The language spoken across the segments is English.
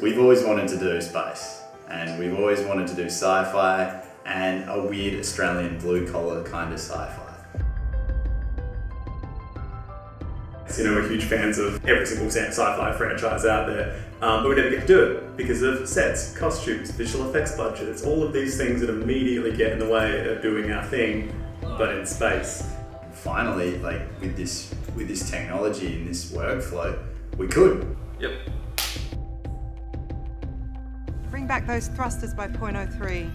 we've always wanted to do space and we've always wanted to do sci-fi and a weird Australian blue collar kind of sci-fi. You know, we're huge fans of every single sci-fi franchise out there, um, but we never get to do it because of sets, costumes, visual effects budgets, all of these things that immediately get in the way of doing our thing, but in space. Finally, like with this with this technology and this workflow, we could. Yep. Bring back those thrusters by 0.03.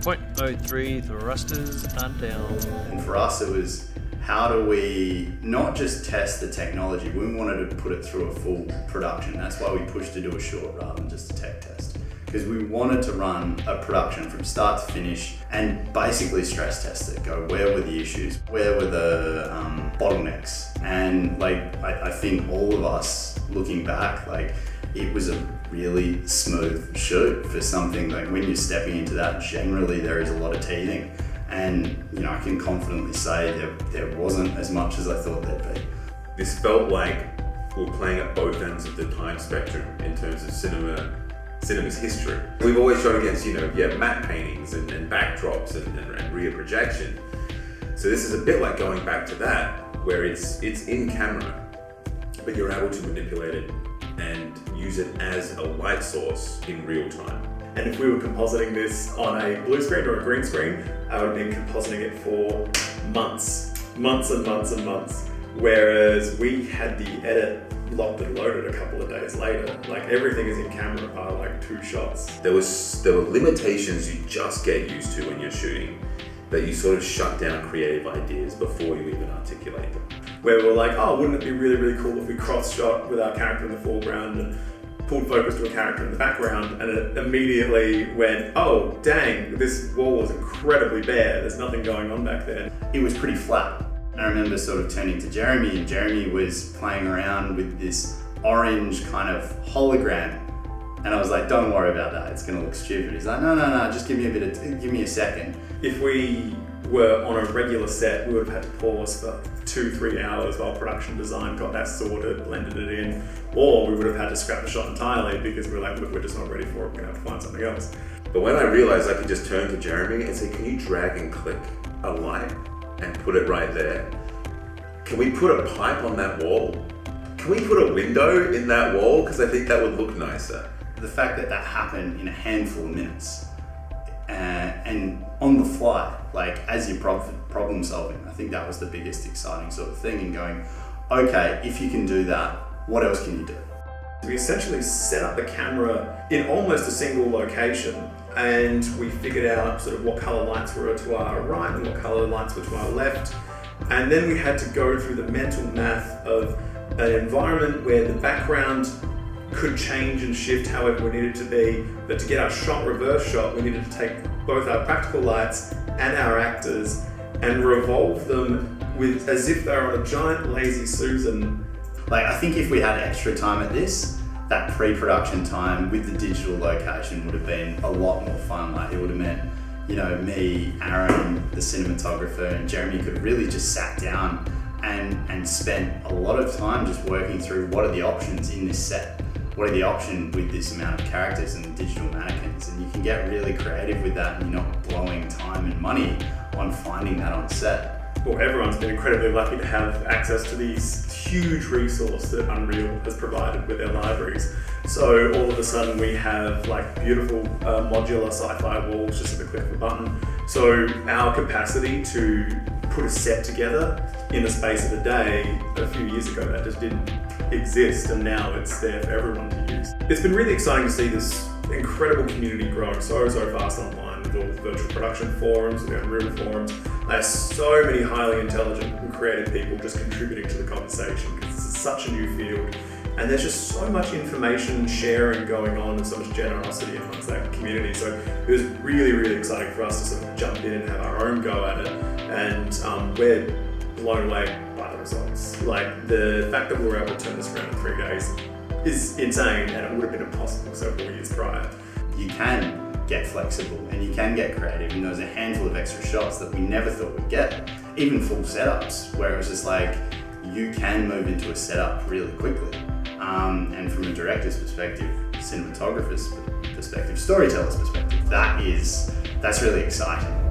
0.03 thrusters are down. And for us, it was how do we not just test the technology, we wanted to put it through a full production. That's why we pushed to do a short rather than just a tech test. Because we wanted to run a production from start to finish and basically stress test it. Go, where were the issues? Where were the um, bottlenecks? And like, I, I think all of us looking back, like, it was a really smooth shoot for something like when you're stepping into that, generally there is a lot of teething. And you know, I can confidently say there, there wasn't as much as I thought there'd be. This felt like we were playing at both ends of the time spectrum in terms of cinema cinema's history. We've always shot against, you know, yeah, matte paintings and, and backdrops and, and, and, rear projection. So this is a bit like going back to that, where it's it's in camera, but you're able to manipulate it and use it as a light source in real time. And if we were compositing this on a blue screen or a green screen, I would have been compositing it for months, months and months and months. Whereas we had the edit locked and loaded a couple of days later. Like everything is in camera by like two shots. There was there were limitations you just get used to when you're shooting that you sort of shut down creative ideas before you even articulate them. Where we're like, oh, wouldn't it be really, really cool if we cross shot with our character in the foreground and pulled focus to a character in the background and it immediately went, oh, dang, this wall was incredibly bare. There's nothing going on back there. It was pretty flat. I remember sort of turning to Jeremy and Jeremy was playing around with this orange kind of hologram and I was like, don't worry about that, it's gonna look stupid. He's like, no, no, no, just give me a bit of, give me a second. If we were on a regular set, we would have had to pause for two, three hours while production design got that sorted, blended it in, or we would have had to scrap the shot entirely because we are like, look, we're just not ready for it, we're gonna have to find something else. But when I realized I could just turn to Jeremy and say, can you drag and click a light and put it right there? Can we put a pipe on that wall? Can we put a window in that wall? Because I think that would look nicer the fact that that happened in a handful of minutes uh, and on the fly, like as you're problem solving, I think that was the biggest exciting sort of thing. And going, okay, if you can do that, what else can you do? We essentially set up the camera in almost a single location and we figured out sort of what color lights were to our right and what color lights were to our left. And then we had to go through the mental math of an environment where the background could change and shift however we needed to be. But to get our shot reverse shot, we needed to take both our practical lights and our actors and revolve them with as if they were on a giant lazy Susan. Like I think if we had extra time at this, that pre-production time with the digital location would have been a lot more fun. Like it would have meant, you know, me, Aaron, the cinematographer, and Jeremy could really just sat down and and spent a lot of time just working through what are the options in this set what are the options with this amount of characters and digital mannequins and you can get really creative with that and you're not blowing time and money on finding that on set. Well, everyone's been incredibly lucky to have access to these huge resource that Unreal has provided with their libraries. So all of a sudden we have like beautiful uh, modular sci-fi walls just at the click of a button. So our capacity to put a set together in the space of a day a few years ago that just didn't exist and now it's there for everyone to use. It's been really exciting to see this incredible community growing so, so fast online with all the virtual production forums, the Unreal forums. There's so many highly intelligent and creative people just contributing to the conversation because it's such a new field and there's just so much information sharing going on and so much generosity amongst that community. So it was really, really exciting for us to sort of jump in and have our own go at it. And um, we're blown away by the results. Like the fact that we were able to turn this around in three days is insane and it would have been impossible several years prior. You can get flexible and you can get creative and there was a handful of extra shots that we never thought we'd get. Even full setups where it was just like, you can move into a setup really quickly. Um, and from a director's perspective, cinematographer's perspective, storyteller's perspective. That is that's really exciting.